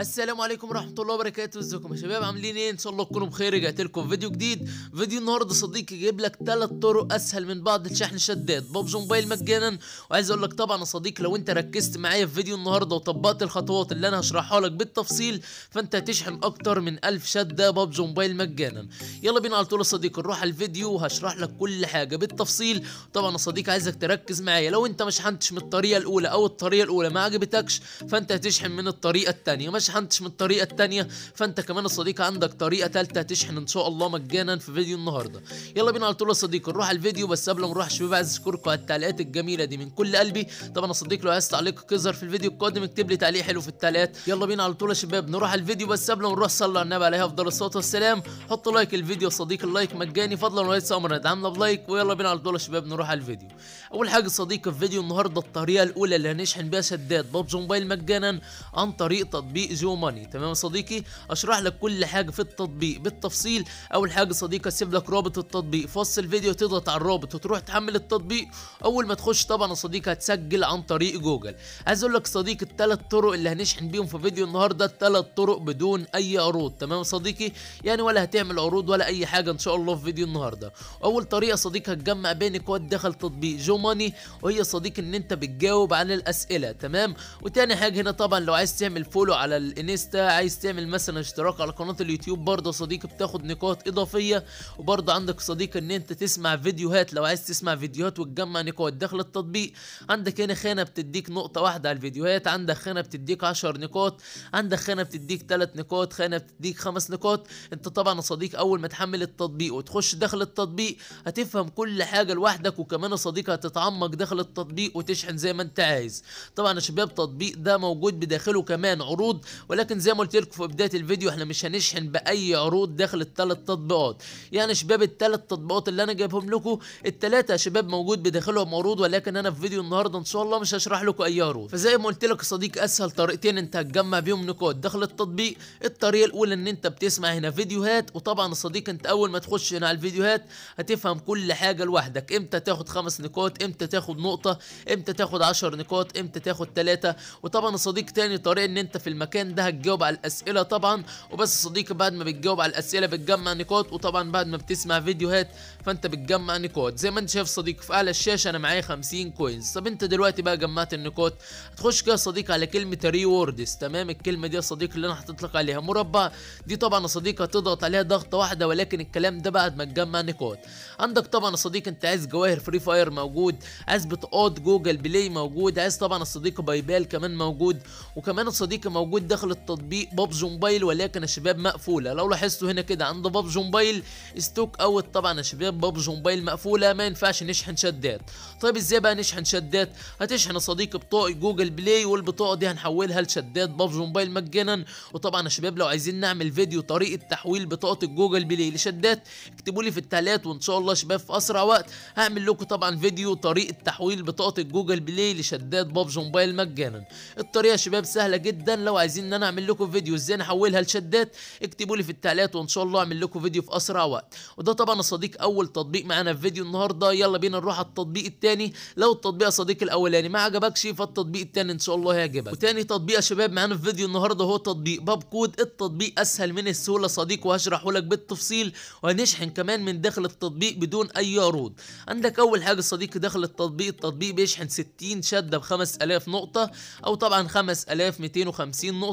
السلام عليكم ورحمة الله وبركاته. ازيكم يا شباب؟ عاملين إيه؟ ان شاء الله تكونوا بخير. رجعت لكم فيديو جديد. فيديو النهارده صديقي جايب لك ثلاث طرق اسهل من بعض لشحن شدات بابجي موبايل مجانا. وعايز أقول لك طبعا يا صديقي لو انت ركزت معايا في فيديو النهارده وطبقت الخطوات اللي أنا هشرحها لك بالتفصيل فانت هتشحن أكتر من 1000 شدة بابجي موبايل مجانا. يلا بينا على طول يا صديقي نروح على الفيديو وهشرح لك كل حاجة بالتفصيل. طبعا يا صديقي عايزك تركز معايا. لو انت ما شحنتش من الطريقة الأولى أو الطريقة الأولى ما عجبتكش فانت هتشحن من الطريقة التانية. ما شحنتش من الطريقة التانية فأنت كمان يا صديقي عندك طريقة تالتة هتشحن إن شاء الله مجانا في فيديو النهاردة. يلا بينا على طول يا صديقي نروح على الفيديو بس قبل ما نروح شباب عايز أشكركم على التعليقات الجميلة دي من كل قلبي. طبعا يا صديقي لو عايز تعليقك يظهر في الفيديو القادم اكتب لي تعليق حلو في التعليقات. يلا بينا على طول يا شباب نروح على الفيديو بس قبل ما نروح صلى على النبي عليه أفضل الصلاة والسلام. حط like الفيديو يا صديقي ال like مجاني فضلا وليس امرا ادعمنا ب like ويلا بينا على طول يا شباب نروح على الفيديو. أول حاجة صديقي في فيديو النهارده الطريقة الأولى اللي هنشحن بيها شدات بابجي موبايل مجانا عن طريق تطبيق جو ماني تمام صديقي؟ أشرح لك كل حاجة في التطبيق. بالتفصيل أول حاجة صديقي اسيب لك رابط التطبيق. في وصف الفيديو تضغط على الرابط وتروح تحمل التطبيق. أول ما تخش طبعا يا صديقي هتسجل عن طريق جوجل. عايز أقول لك صديقي الثلاث طرق اللي هنشحن بيهم في فيديو النهارده الثلاث طرق بدون أي عروض. تمام صديقي؟ يعني ولا هتعمل عروض ولا أي حاجة إن شاء الله في فيديو النهارده. أول طريقة صديقي هتجمع بين كود داخل تطبيق جو ماني وهي صديقي إن أنت بتجاوب على الأسئلة. تمام؟ وتاني حاجة هنا طبعا لو عايز تعمل follow على الانستا عايز تعمل مثلا اشتراك على قناة اليوتيوب برضه صديقي بتاخد نقاط إضافية. وبرضه عندك صديقي إن أنت تسمع فيديوهات لو عايز تسمع فيديوهات وتجمع نقاط داخل التطبيق. عندك هنا خانة بتديك نقطة واحدة على الفيديوهات عندك خانة بتديك 10 نقاط عندك خانة بتديك 3 نقاط خانة بتديك 5 نقاط. أنت طبعا يا صديقي أول ما تحمل التطبيق وتخش داخل التطبيق هتفهم كل حاجة لوحدك. وكمان يا صديقي هتتعمق داخل التطبيق وتشحن زي ما أنت عايز. طبعا يا شباب التطبيق ده موجود بداخله كمان عروض ولكن زي ما قلت لكم في بداية الفيديو إحنا مش هنشحن بأي عروض داخل الثلاث تطبيقات. يعني شباب الثلاث تطبيقات اللي أنا جايبهم لكم الثلاثه شباب موجود بداخلهم عروض ولكن أنا في فيديو النهارده إن شاء الله مش هشرح لكم أي عروض. فزي ما قلت لك يا صديقي أسهل طريقتين إنت هتجمع بيهم نقاط داخل التطبيق. الطريقة الأولى إن إنت بتسمع هنا فيديوهات وطبعا يا صديقي إنت أول ما تخش هنا على الفيديوهات هتفهم كل حاجة لوحدك. إمتى تاخد خمس نقاط إمتى تاخد نقطة إمتى تاخد 10 نقاط إمتى تاخد ثلاثة وطبعا يا صديقي تاني طريقة إن إنت في المكان ده هتجاوب على الأسئلة طبعا. وبس صديقي بعد ما بتجاوب على الأسئلة بتجمع نقاط وطبعا بعد ما بتسمع فيديوهات فأنت بتجمع نقاط. زي ما أنت شايف صديقي في أعلى الشاشة أنا معايا 50 كوينز طب أنت دلوقتي بقى جمعت النقاط. هتخش كده صديقي على كلمة rewards تمام؟ الكلمة دي يا صديقي اللي أنا لك عليها. مربع. دي طبعا يا صديقي هتضغط عليها ضغطة واحدة ولكن الكلام ده بعد ما تجمع نقاط. عندك طبعا يا صديقي أنت عايز جواهر فري فاير موجود. عايز بطاقات جوجل بلاي موجود. عايز طبعا يا صديقي باي بال كمان موجود. وكمان يا صديقي موجود داخل التطبيق بابجي موبايل ولكن يا شباب مقفولة. لو لاحظتوا هنا كده عند بابجي موبايل stock out طبعا يا شباب بابجي موبايل مقفولة ما ينفعش نشحن شدات. طيب إزاي بقى نشحن شدات؟ هتشحن يا صديقي بطاقة جوجل بلاي والبطاقة دي هنحولها لشدات بابجي موبايل مجانا. وطبعا يا شباب لو عايزين نعمل فيديو طريقة تحويل بطاقة الجوجل بلاي لشدات اكتبوا لي في التعليقات وإن شاء الله يا شباب في أسرع وقت هعمل لكم طبعا فيديو طريقة تحويل بطاقة الجوجل بلاي لشدات بابجي موبايل مجانا. الطريقة يا شباب سهلة جدا لو عايزين إن أنا أعمل لكم فيديو إزاي نحولها لشدات اكتبوا لي في التعليقات وإن شاء الله أعمل لكم فيديو في أسرع وقت. وده طبعا يا أول تطبيق معانا في فيديو النهارده. يلا بينا نروح على التطبيق الثاني لو التطبيق يا صديقي الأولاني ما عجبكش فالتطبيق الثاني إن شاء الله هيعجبك. وتاني تطبيق يا شباب معانا في فيديو النهارده هو تطبيق باب كود التطبيق أسهل من السهولة صديق وهشرحه لك بالتفصيل. وهنشحن كمان من داخل التطبيق بدون أي عروض. عندك أول حاجة صديقي داخل التطبيق. التطبيق بيشحن 60 شدة ب 5000 نقطة أو طبعا 5250 نقطة.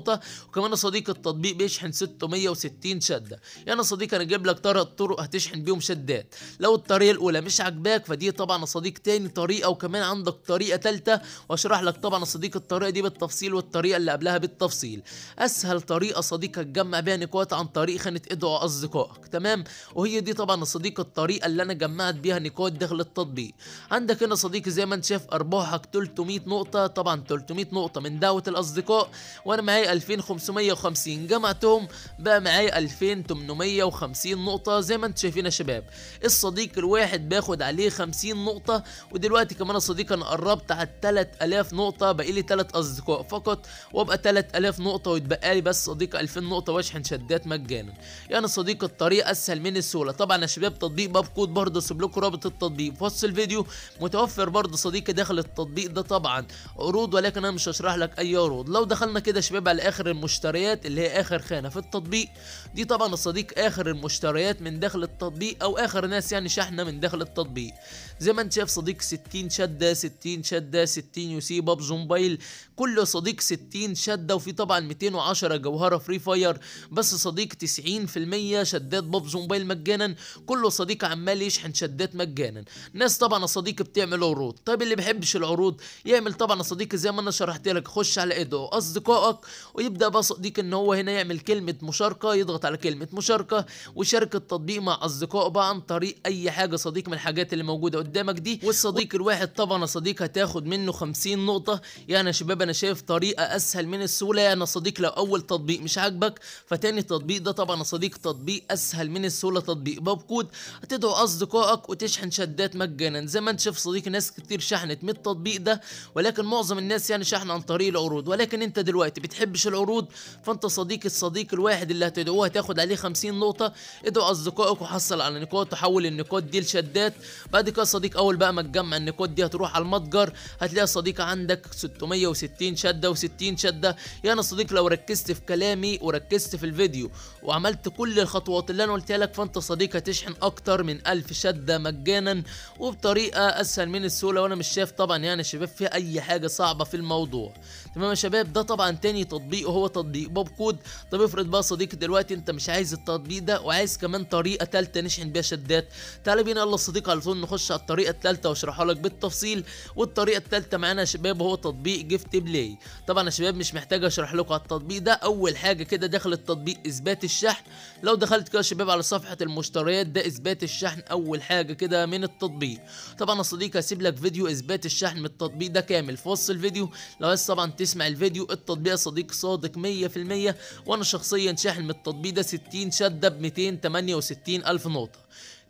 وكمان يا صديقي التطبيق بيشحن 660 شدة. يعني يا صديقي أنا جايب لك ثلاث طرق هتشحن بيهم شدات. لو الطريقة الأولى مش عاجباك فدي طبعا يا صديقي تاني طريقة وكمان عندك طريقة ثالثه واشرح لك طبعا يا صديقي الطريقة دي بالتفصيل والطريقة اللي قبلها بالتفصيل. أسهل طريقة صديقي تجمع بيها نقاط عن طريق خانة ادعو أصدقائك. تمام؟ وهي دي طبعا يا صديقي الطريقة اللي أنا جمعت بيها نقاط داخل التطبيق. عندك هنا صديقي زي ما أنت شايف أرباحك 300 نقطة. طبعا 300 نقطة من دعوة الأصدقاء. وأنا معايا 2550 جمعتهم بقى معايا 2850 نقطة. زي ما أنتم شايفين يا شباب الصديق الواحد باخد عليه 50 نقطة ودلوقتي كمان يا صديقي أنا قربت على 3000 نقطة باقي لي 3 أصدقاء فقط ويبقى 3000 نقطة ويتبقى لي بس صديقي 2000 نقطة واشحن شدات مجانا. يعني صديقي الطريقة أسهل من السهولة. طبعا يا شباب تطبيق باب كود برضه أسيب لكم رابط التطبيق في وصف الفيديو. متوفر برضه صديقي داخل التطبيق ده طبعا. عروض ولكن أنا مش هشرح لك أي عروض. لو دخلنا كده يا شباب شباب على اخر المشتريات اللي هي آخر خانة في التطبيق. دي طبعا يا صديق آخر المشتريات من داخل التطبيق أو آخر ناس يعني شاحنة من داخل التطبيق. زي ما انت شايف صديق 60 شدة 60 شدة 60 UC بابجي موبايل. كله صديق 60 شدة وفي طبعا 210 جوهرة فري فاير. بس صديق 90% شدات بابجي موبايل مجانا. كله صديق عمال يشحن شدات مجانا. ناس طبعا يا صديقي بتعمل عروض. طيب اللي ما بيحبش العروض؟ يعمل طبعا يا صديقي زي ما أنا شرحت لك خش على ادعو أصدقائك ويبدأ بقى صديق إن هو هنا يعمل كلمة مشاركة يضغط على كلمة مشاركة ويشارك التطبيق مع أصدقائه بقى عن طريق أي حاجة صديق من الحاجات اللي موجودة قدامك دي. والصديق الواحد طبعا يا صديق هتاخد منه 50 نقطة. يعني يا شباب أنا شايف طريقة أسهل من السهولة. يعني يا صديق لو أول تطبيق مش عاجبك فتاني تطبيق ده طبعا يا صديق تطبيق أسهل من السهولة تطبيق باب كود هتدعو أصدقائك وتشحن شدات مجانا. زي ما أنت شايف صديقي ناس كتير شحنت من التطبيق ده ولكن معظم الناس يعني شحن عن طريق العروض. ولكن أنت دلوقتي بتحبش العروض فانت صديق الصديق الواحد اللي هتدعوه هتاخد عليه 50 نقطة ادعو أصدقائك وحصل على نقاط تحول النقاط دي لشدات. بعد كده صديق أول بقى ما تجمع النقاط دي هتروح على المتجر هتلاقي صديق عندك 660 شدة و60 شدة. يعني صديق لو ركزت في كلامي وركزت في الفيديو وعملت كل الخطوات اللي أنا قلتها لك فانت صديق هتشحن أكتر من 1000 شدة مجانا وبطريقة أسهل من السهولة. وأنا مش شايف طبعا يعني شباب فيها أي حاجة صعبة في الموضوع. تمام يا شباب؟ ده طبعا تاني تطبيق وهو تطبيق باب كود. طب افرض بقى صديقي دلوقتي انت مش عايز التطبيق ده وعايز كمان طريقة ثالثه نشحن بيها شدات تعالى بينا يلا صديقي على طول نخش على الطريقة الثالثه واشرحها لك بالتفصيل. والطريقة الثالثه معانا يا شباب هو تطبيق جيفت بلاي طبعا يا شباب مش محتاج اشرح لكم على التطبيق ده أول حاجة كده داخل التطبيق إثبات الشحن. لو دخلت كده يا شباب على صفحة المشتريات ده إثبات الشحن أول حاجة كده من التطبيق. طبعا يا صديقي هسيب لك فيديو إثبات الشحن من التطبيق ده كامل في وصف الفيديو. لو عايز طبعا تسمع الفيديو. التطبيق صديق صادق 100% وأنا شخصيا شاحن من التطبيق ده 60 شدة ب 268 ألف نقطة.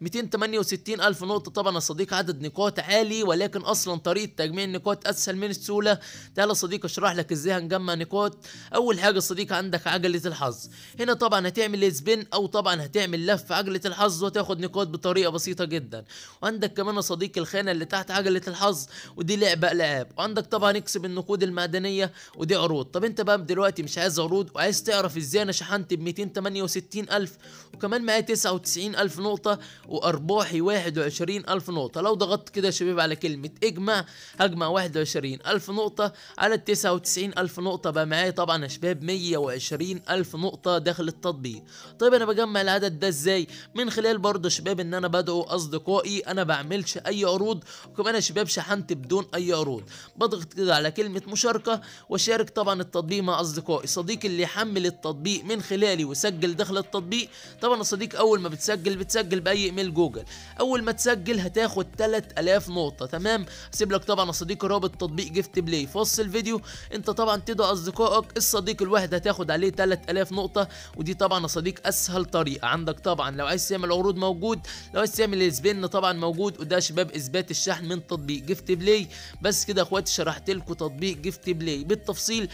268 ألف نقطة. طبعا يا صديق عدد نقاط عالي ولكن أصلا طريقة تجميع النقاط أسهل من السهولة. تعالى يا صديق أشرح لك إزاي هنجمع نقاط. أول حاجة يا صديق عندك عجلة الحظ. هنا طبعا هتعمل سبين أو طبعا هتعمل لف عجلة الحظ وتاخد نقاط بطريقة بسيطة جدا. وعندك كمان يا صديق الخانة اللي تحت عجلة الحظ ودي لعبة ألعاب وعندك طبعا اكسب النقود المعدنية ودي عروض. طب أنت بقى دلوقتي مش عايز عروض وعايز تعرف إزاي أنا شحنت ب 268 ألف وكمان معايا 99 ألف نقطة وأرباحي 21 ألف نقطة. لو ضغطت كده يا شباب على كلمة اجمع هجمع 21 ألف نقطة على ال 99 ألف نقطة. بقى معايا طبعا يا شباب 120 ألف نقطة داخل التطبيق. طيب أنا بجمع العدد ده إزاي؟ من خلال برضه يا شباب إن أنا بدعو أصدقائي أنا بعملش أي عروض وكمان يا شباب شحنت بدون أي عروض. بضغط كده على كلمة مشاركة وأشارك طبعا التطبيق مع أصدقائي. صديقي اللي يحمل التطبيق من خلالي ويسجل داخل التطبيق. طبعا يا صديق أول ما بتسجل بتسجل بأي إيميل جوجل. أول ما تسجل هتاخد 3000 نقطة تمام؟ هسيب لك طبعا يا صديقي رابط تطبيق Gift Play في وصف الفيديو. أنت طبعا تدعو أصدقائك. الصديق الواحد هتاخد عليه 3000 نقطة ودي طبعا صديق أسهل طريقة. عندك طبعا لو عايز تعمل عروض موجود لو عايز تعمل spin طبعا موجود وده شباب إثبات الشحن من تطبيق Gift Play بس كده يا إخواتي شرحت لكم تطبيق Gift Play بالتفصيل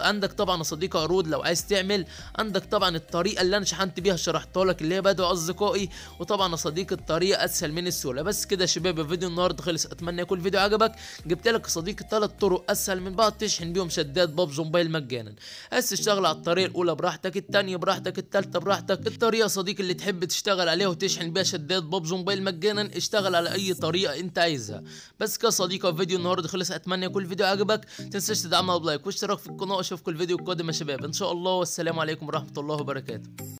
عندك طبعا يا صديقي عروض لو عايز تعمل. عندك طبعا الطريقة اللي أنا شحنت بيها شرحتها لك اللي هي بدعو أصدقائي. وطبعا يا صديقي الطريقة أسهل من السهولة. بس كده شباب الفيديو النهارده خلص. أتمنى يكون الفيديو عجبك. جبت لك يا صديقي ثلاث طرق أسهل من بعض تشحن بيهم شدات بابجي موبايل مجانا. عايز تشتغل على الطريقة الأولى براحتك الثانية براحتك الثالثه براحتك. الطريقة يا صديقي اللي تحب تشتغل عليها وتشحن بيها شدات بابجي موبايل مجانا اشتغل على أي طريقة أنت عايزها. بس كده يا صديقي الفيديو النهارده خلص. أتمنى يكون الفيديو عجبك. تنساش تدعمنا بلايك واشتراك في القناة وأشوفكم الفيديو القادم يا شباب. إن شاء الله والسلام عليكم ورحمة الله وبركاته.